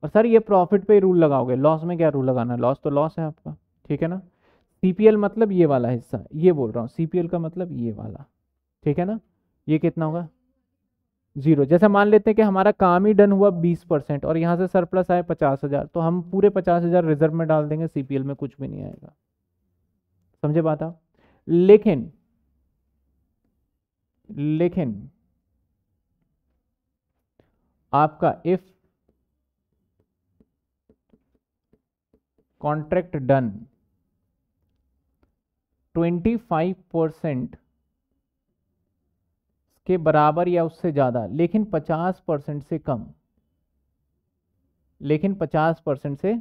और सर, ये प्रॉफिट पे रूल लगाओगे। लॉस में क्या रूल लगाना? लॉस तो लॉस है आपका, ठीक है ना? सीपीएल मतलब ये वाला हिस्सा, ये बोल रहा हूँ सीपीएल का मतलब ये वाला, ठीक है ना? ये कितना होगा? ज़ीरो। जैसे मान लेते हैं कि हमारा काम ही डन हुआ बीस परसेंट और यहाँ से सरप्लस आए पचास हज़ार तो हम पूरे पचास हज़ार रिज़र्व में डाल देंगे सीपीएल में कुछ भी नहीं आएगा। समझे बात आप? लेकिन लेकिन, आपका इफ़ कॉन्ट्रैक्ट डन 25 परसेंट के बराबर या उससे ज़्यादा, लेकिन 50 परसेंट से कम। लेकिन 50 परसेंट से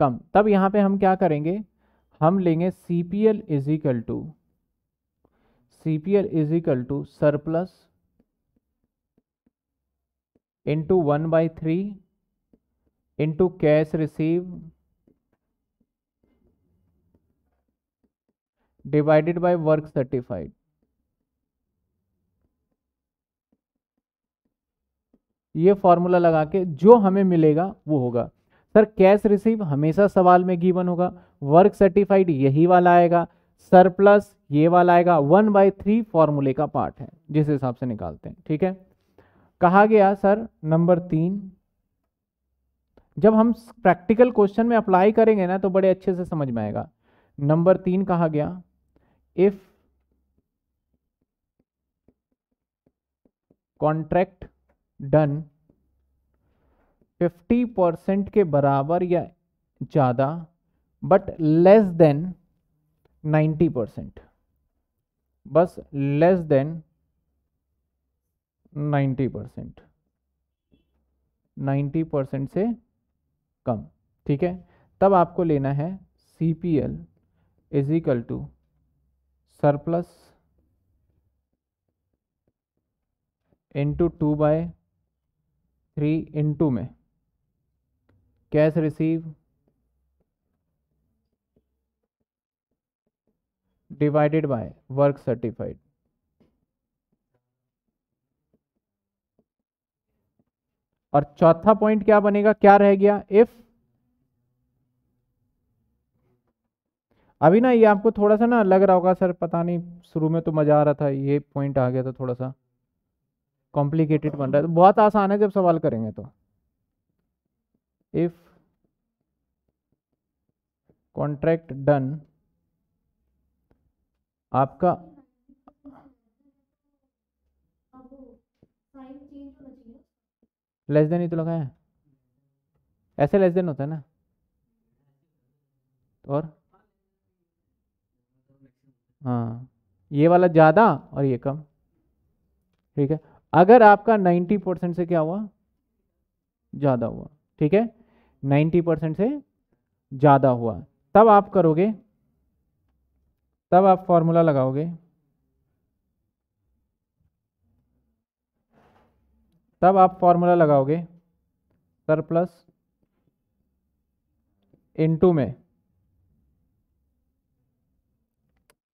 कम। तब यहाँ पे हम क्या करेंगे? हम लेंगे C P L is equal to C P L is equal to surplus into one by three into cash receive divided by work certified ये फॉर्मूला लगा के जो हमें मिलेगा वो होगा। सर कैश रिसीव हमेशा सवाल में गिवन होगा। वर्क सर्टिफाइड यही वाला आएगा। सरप्लस ये वाला आएगा। वन बाई थ्री फॉर्मूले का पार्ट है। जिस हिसाब से निकालते हैं, ठीक है? कहा गया, सर नंबर तीन। जब हम प्रैक्टिकल क्वेश्चन में अप्लाई करेंगे ना तो बड़े अच्छे से समझ में आएगा। नंबर तीन कहा गया। इफ़ कॉन्ट्रैक्ट डन 50 परसेंट के बराबर या ज़्यादा बट लेस देन 90 परसेंट बस लेस देन 90 परसेंट 90 परसेंट से कम, ठीक है? तब आपको लेना है C P L is equal to surplus into two by three into में। Cash receive divided by work certified और चौथा पॉइंट क्या बनेगा? क्या रह गया? इफ़ अभी ना ये आपको थोड़ा सा ना लग रहा होगा सर, पता नहीं, शुरू में तो मज़ा आ रहा था, ये पॉइंट आ गया था थोड़ा सा। कॉम्प्लिकेटेड बन रहा है। तो बहुत आसान है जब सवाल करेंगे तो। इफ़ कॉन्ट्रैक्ट डन आपका लेस देन ही तो लगाया। ऐसे लेस देन होता है ना। और? हाँ ये वाला ज़्यादा और ये कम। ठीक है? अगर आपका 90 परसेंट से क्या हुआ? ज़्यादा हुआ। ठीक है? 90 परसेंट से ज़्यादा हुआ। तब आप करोगे, तब आप फॉर्मूला लगाओगे। तब आप फॉर्मूला लगाओगे सरप्लस इनटू में।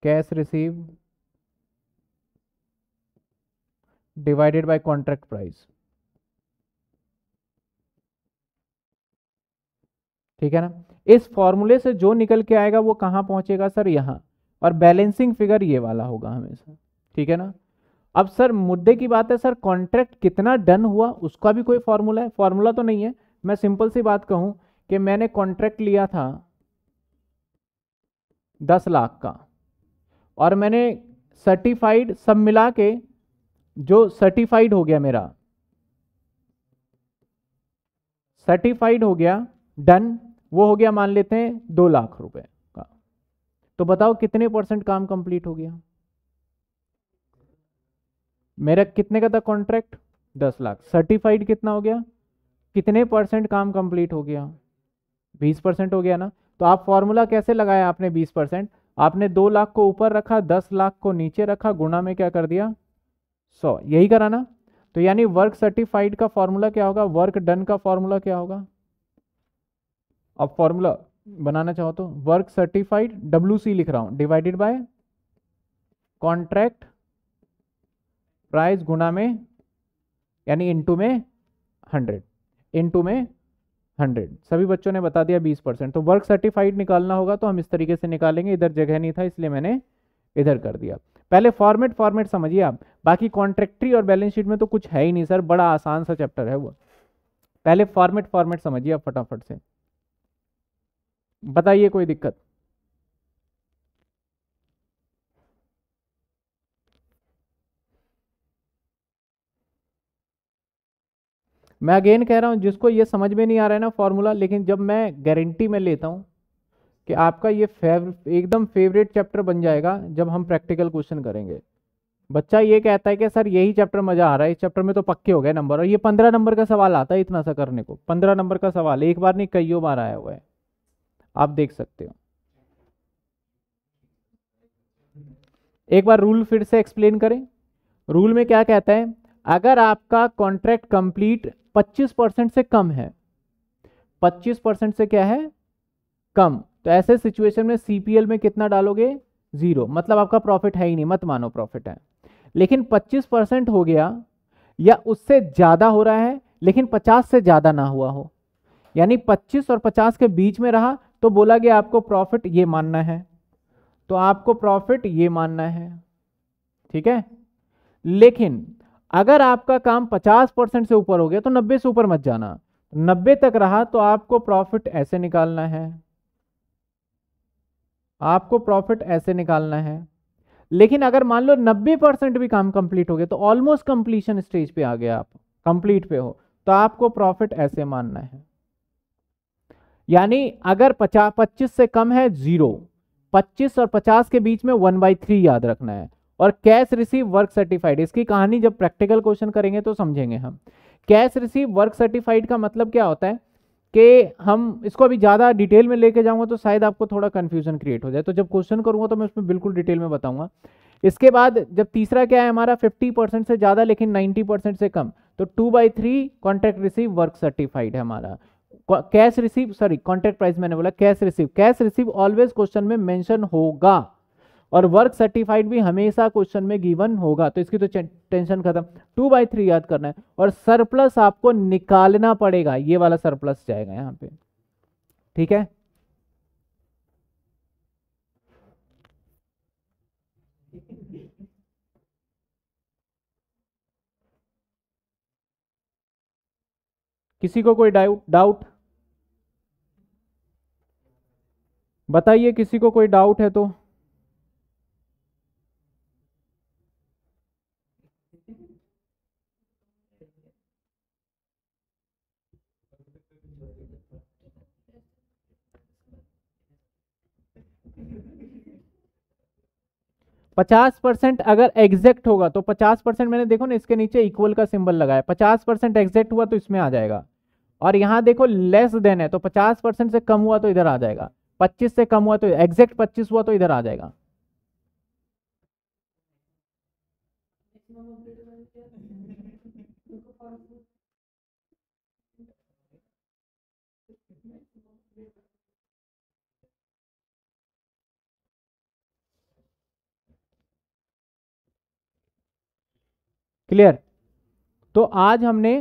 Cash receive divided by contract price. ठीक है ना? इस फॉर्मूले से जो निकल के आएगा वो कहाँ पहुंचेगा सर? यहाँ। और बैलेंसिंग फिगर ये वाला होगा हमेशा। ठीक है ना? अब सर मुद्दे की बात है सर, कॉन्ट्रैक्ट कितना डन हुआ उसका भी कोई फॉर्मूला है। फॉर्मूला तो नहीं है। मैं सिंपल सी बात कहूँ कि मैंने कॉन्ट्रैक्ट लिया था दस लाख का। और मैंने सर्टिफाइड सब मिला के जो सर्टिफाइड हो गया मेरा सर्टिफाइड हो गया डन वो हो गया मान लेते हैं दो लाख रुपए का। तो बताओ कितने परसेंट काम कंप्लीट हो गया? मेरा कितने का था कॉन्ट्रैक्ट दस लाख। सर्टिफाइड कितना हो गया? कितने परसेंट काम कंप्लीट हो गया? बीस परसेंट हो गया ना? तो आप फॉर्मूला कैसे लगाया आपने बीस परसेंट? आपने दो लाख को ऊपर रखा, दस लाख को नीचे रखा, गुणा में क्या कर दिया? सौ। यही करा ना? तो यानी वर्क सर्टिफाइड का फॉर्मूला क्या होगा? वर्क डन का फॉर्मूला क्या होगा? अब फॉर्मूला बनाना चाहो तो वर्क सर्टिफाइड डब्ल्यू सी लिख रहा हूँ। डिवाइडेड बाय कॉन्ट्रैक्ट प्राइस गुना में, यानी इनटू में हंड्रेड इनटू में हंड्रेड। सभी बच्चों ने बता दिया बीस परसेंट। तो वर्क सर्टिफाइड निकालना होगा तो हम इस तरीके से निकालेंगे। इधर जगह नहीं था, इसलिए मैंने इधर कर दिया। पहले फॉर्मेट फॉर्मेट समझिए आप। बाकी कॉन्ट्रेक्ट्री और बैलेंस शीट में तो कुछ है ही नहीं सर बड़ा आसान सा चैप्टर है वो। पहले फॉर्मेट फॉर्मेट समझिए आप फटाफट से। बताइए कोई दिक्कत? मैं अगेन कह रहा हूँ, जिसको ये समझ में नहीं आ रहा है ना फॉर्मूला लेकिन जब मैं गारंटी में लेता हूँ कि आपका ये फेव एकदम फेवरेट चैप्टर बन जाएगा जब हम प्रैक्टिकल क्वेश्चन करेंगे। बच्चा ये कहता है कि सर, यही चैप्टर मज़ा आ रहा है, इस चैप्टर में तो पक्के हो गए नंबर और ये पंद्रह नंबर का सवाल आता है इतना सा करने को। पंद्रह नंबर का सवाल, एक बार नहीं, कईयों बार आया हुआ है। आप देख सकते हो। एक बार रूल फिर से एक्सप्लेन करें। रूल में क्या कहता है? अगर आपका कॉन्ट्रैक्ट कंप्लीट 25 परसेंट से कम है 25 परसेंट से क्या है? कम। तो ऐसे सिचुएशन में सीपीएल में कितना डालोगे? ज़ीरो मतलब आपका प्रॉफिट है ही नहीं, मत मानो प्रॉफिट है। लेकिन 25 परसेंट हो गया, या उससे ज़्यादा हो रहा है, लेकिन 50 से ज़्यादा ना हुआ हो। यानी 25 और 50 के बीच में रहा तो बोला गया आपको प्रॉफिट ये मानना है। तो आपको प्रॉफिट ये मानना है। ठीक है? लेकिन अगर आपका काम 50 परसेंट से ऊपर हो गया तो 90 से ऊपर मत जाना। 90 तक रहा तो आपको प्रॉफिट ऐसे निकालना है। आपको प्रॉफिट ऐसे निकालना है। लेकिन अगर मान लो 90 परसेंट भी काम कंप्लीट हो गया तो ऑलमोस्ट कंप्लीशन स्टेज पे आ गया आप। कंप्लीट पे हो। तो आपको प्रॉफिट ऐसे मानना है। यानी अगर पचास पच्चीस से कम है ज़ीरो पच्चीस और पचास के बीच में वन बाई थ्री याद रखना है। और कैश रिसीव वर्क सर्टिफाइड इसकी कहानी जब प्रैक्टिकल क्वेश्चन करेंगे तो समझेंगे हम। कैश रिसीव वर्क सर्टिफाइड का मतलब क्या होता है? कि हम इसको अभी ज़्यादा डिटेल में लेके जाऊँगा तो शायद आपको थोड़ा कंफ्यूजन क्रिएट हो जाए। तो जब क्वेश्चन करूँगा तो मैं उसमें बिल्कुल डिटेल में बताऊँगा। इसके बाद जब तीसरा क्या है हमारा? 50 परसेंट से ज़्यादा, लेकिन 90 परसेंट से कम। तो two by three contract receive work certified है हमारा। Cash receive sorry contract price मैंने बोला cash receive cash receive always question में मेंशन होगा। और वर्क सर्टिफाइड भी हमेशा क्वेश्चन में गिवन होगा। तो इसकी तो टेंशन खत्म। टू बाई थ्री याद करना है। और सरप्लस आपको निकालना पड़ेगा। ये वाला सरप्लस जाएगा यहाँ पे। ठीक है? किसी को कोई डाउट डाउट बताइए, किसी को कोई डाउट है तो? पचास परसेंट अगर एग्जैक्ट होगा तो पचास परसेंट मैंने देखो ना, इसके नीचे इक्वल का सिंबल लगाया। पचास परसेंट एग्जैक्ट हुआ तो इसमें आ जाएगा। और यहाँ देखो लेस देन है तो पचास परसेंट से कम हुआ तो इधर आ जाएगा। पच्चीस से कम हुआ तो एग्जैक्ट पच्चीस हुआ तो इधर आ जाएगा। क्लियर तो आज हमने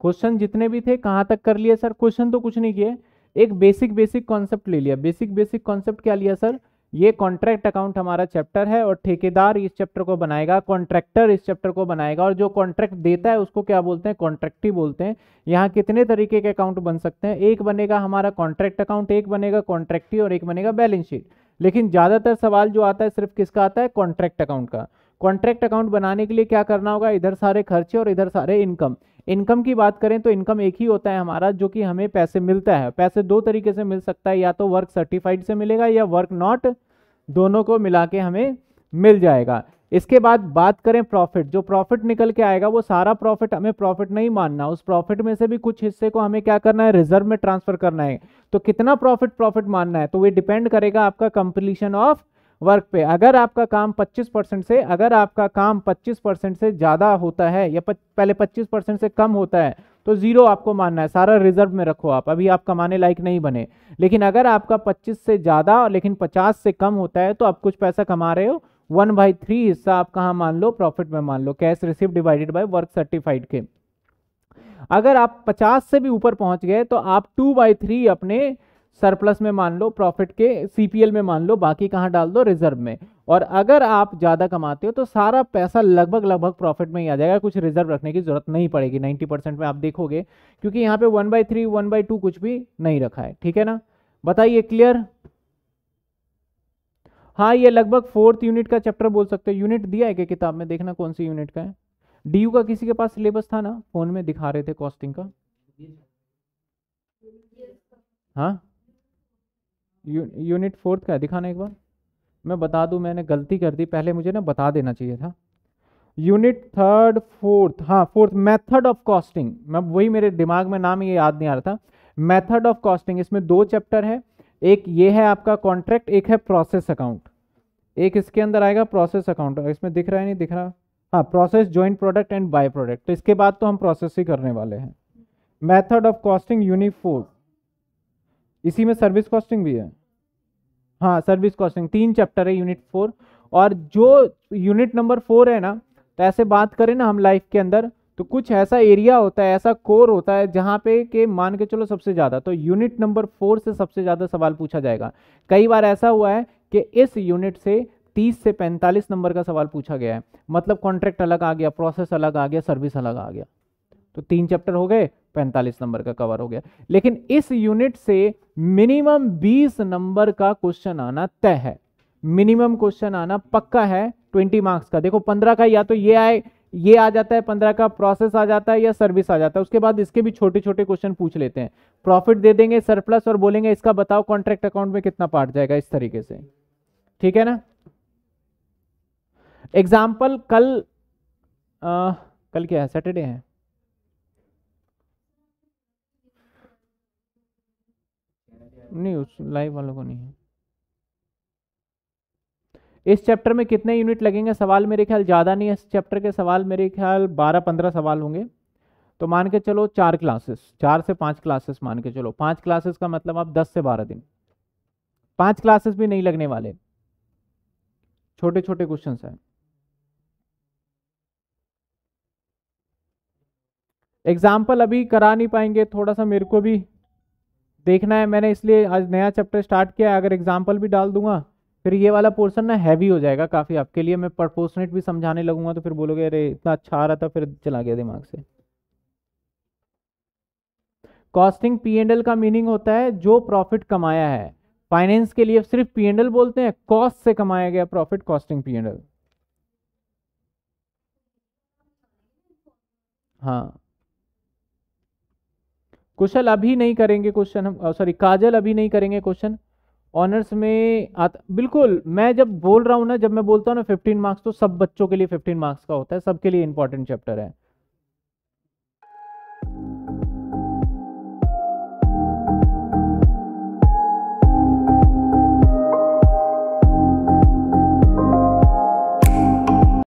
क्वेश्चन जितने भी थे, कहाँ तक कर लिए सर क्वेश्चन तो कुछ नहीं किए। एक बेसिक बेसिक कॉन्सेप्ट ले लिया। बेसिक बेसिक कॉन्सेप्ट क्या लिया सर ये कॉन्ट्रैक्ट अकाउंट हमारा चैप्टर है और ठेकेदार इस चैप्टर को बनाएगा कॉन्ट्रैक्टर इस चैप्टर को बनाएगा और जो कॉन्ट्रैक्ट देता है, उसको क्या बोलते हैं? कॉन्ट्रैक्टी बोलते हैं। यहाँ कितने तरीके के अकाउंट बन सकते हैं? एक बनेगा हमारा कॉन्ट्रैक्ट अकाउंट एक बनेगा कॉन्ट्रैक्टी और एक बनेगा बैलेंस शीट लेकिन ज़्यादातर सवाल जो आता है, सिर्फ़ किसका आता है? कॉन्ट्रैक्ट अकाउंट का। कॉन्ट्रैक्ट अकाउंट बनाने के लिए क्या करना होगा? इधर सारे खर्चे और इधर सारे इनकम इनकम की बात करें तो इनकम एक ही होता है हमारा, जो कि हमें पैसे मिलता है। पैसे दो तरीके से मिल सकता है, या तो वर्क सर्टिफाइड से मिलेगा या वर्क नॉट दोनों को मिला के हमें मिल जाएगा। इसके बाद बात करें प्रॉफिट जो प्रॉफिट निकल के आएगा, वो सारा प्रॉफिट हमें प्रॉफिट नहीं मानना। उस प्रॉफिट में से भी कुछ हिस्से को हमें क्या करना है? रिज़र्व में ट्रांसफ़र करना है। तो कितना प्रॉफिट प्रॉफिट मानना है? तो ये डिपेंड करेगा आपका कंप्लीशन ऑफ़ वर्क पे। अगर आपका काम 25 परसेंट से, अगर आपका काम 25 परसेंट से ज़्यादा होता है या पहले 25 परसेंट से कम होता है तो ज़ीरो आपको मानना है। सारा रिज़र्व में रखो आप। अभी आप कमाने लायक नहीं बने। लेकिन अगर आपका 25 से ज़्यादा लेकिन 50 से कम होता है तो आप कुछ पैसा कमा रहे हो। वन बाई थ्री हिस्सा आप कहाँ मान लो? प्रॉफिट में मान लो। Cash receive divided by work certified के। अगर आप 50 से भी ऊपर पहुँच गए तो आप टू बाई थ्री अपने सरप्लस में मान लो, प्रॉफिट के सीपीएल में मान लो, बाकी कहाँ डाल दो? रिज़र्व में। और अगर आप ज़्यादा कमाते हो तो सारा पैसा लगभग लगभग प्रॉफिट में ही आ जाएगा। कुछ रिज़र्व रखने की ज़रूरत नहीं पड़ेगी 90 परसेंट में आप देखोगे, क्योंकि यहाँ पे one by three, one by two कुछ भी नहीं रखा है। ठीक है ना? बताइए, क्लियर? हाँ ये लगभग फोर्थ यूनिट का चैप्टर बोल सकते हो। यूनिट दिया है क्या किताब में? देखना कौन सी यूनिट का है। DU का किसी के पास सिलेबस था ना? फ़ोन में दिखा रहे थे कॉस्टिंग का। हाँ? यूनिट फोर्थ का है, दिखाना एक बार। मैं बता दूँ, मैंने गलती कर दी, पहले मुझे ना बता देना चाहिए था। यूनिट थर्ड, फोर्थ हाँ फोर्थ, मेथड ऑफ़ कॉस्टिंग। मैं, वही मेरे दिमाग में नाम ये याद नहीं आ रहा था। मेथड ऑफ़ कॉस्टिंग, इसमें दो चैप्टर है। एक ये है आपका कॉन्ट्रैक्ट, एक है प्रोसेस अकाउंट। एक इसके अंदर आएगा प्रोसेस अकाउंट इसमें दिख रहा है, नहीं दिख रहा? हाँ process joint product and by product. तो इसके बाद तो हम प्रोसेस ही करने वाले हैं। Method of costing, unit four इसी में सर्विस कॉस्टिंग भी है। हाँ सर्विस कॉस्टिंग तीन चैप्टर है यूनिट फोर और जो यूनिट नंबर फोर है ना तो ऐसे बात करें ना हम लाइफ के अंदर तो कुछ ऐसा एरिया होता है, ऐसा कोर होता है जहाँ पे के मान के चलो सबसे ज़्यादा तो यूनिट नंबर फोर से सबसे ज़्यादा सवाल पूछा जाएगा। कई बार ऐसा हुआ है कि इस यूनिट से 30 से 45 नंबर का सवाल पूछा गया है। मतलब कॉन्ट्रैक्ट अलग आ गया प्रोसेस अलग आ गया सर्विस अलग आ गया। तो तीन चैप्टर हो गए 45 नंबर का कवर हो गया। लेकिन इस यूनिट से मिनिमम 20 नंबर का क्वेश्चन आना तय है। मिनिमम क्वेश्चन आना पक्का है 20 मार्क्स का। देखो 15 का या तो ये आए ये आ जाता है पंद्रह का प्रोसेस आ जाता है या सर्विस आ जाता है। उसके बाद इसके भी छोटे छोटे क्वेश्चन पूछ लेते हैं। प्रॉफिट दे देंगे सरप्लस और बोलेंगे इसका बताओ कॉन्ट्रैक्ट अकाउंट में कितना पार्ट जाएगा इस तरीके से। ठीक है ना? एग्ज़ाम्पल कल आ, कल क्या है? सैटरडे है। नहीं, उस लाइव वालों को नहीं है। इस चैप्टर में कितने यूनिट लगेंगे? सवाल मेरे ख्याल ज़्यादा नहीं है। इस चैप्टर के सवाल मेरे ख्याल बारह पंद्रह सवाल होंगे। तो मान के चलो चार क्लासेस चार से पाँच क्लासेस मान के चलो। पाँच क्लासेस का मतलब आप दस से बारह दिन। पाँच क्लासेस भी नहीं लगने वाले। छोटे छोटे क्वेश्चन हैं। एग्ज़ाम्पल अभी करा नहीं पाएँगे। थोड़ा सा मेरे को भी देखना है, मैंने इसलिए आज नया चैप्टर स्टार्ट किया है, अगर एग्ज़ाम्पल भी डाल दूँगा, फिर ये वाला पोर्शन ना हैवी हो जाएगा काफ़ी। आपके लिए मैं प्रपोर्शनेट भी समझाने लगूँगा तो फिर बोलोगे, अरे, इतना अच्छा आ रहा था, फिर चला गया दिमाग से। कॉस्टिंग पी एंड एल का मीनिंग होता है, जो प्रॉफिट कमाया है। फाइनेंस के लिए सिर्फ़ पी एंड एल बोलते हैं कॉस्ट से कमाया गया profit costing P and L हाँ। कुशल अभी नहीं करेंगे क्वेश्चन हम सॉरी काजल अभी नहीं करेंगे क्वेश्चन ऑनर्स में आता, बिल्कुल, मैं जब बोल रहा हूँ ना, जब मैं बोलता हूँ ना फिफ्टीन मार्क्स तो सब बच्चों के लिए फिफ्टीन मार्क्स का होता है, सबके लिए इंपॉर्टेंट चैप्टर है।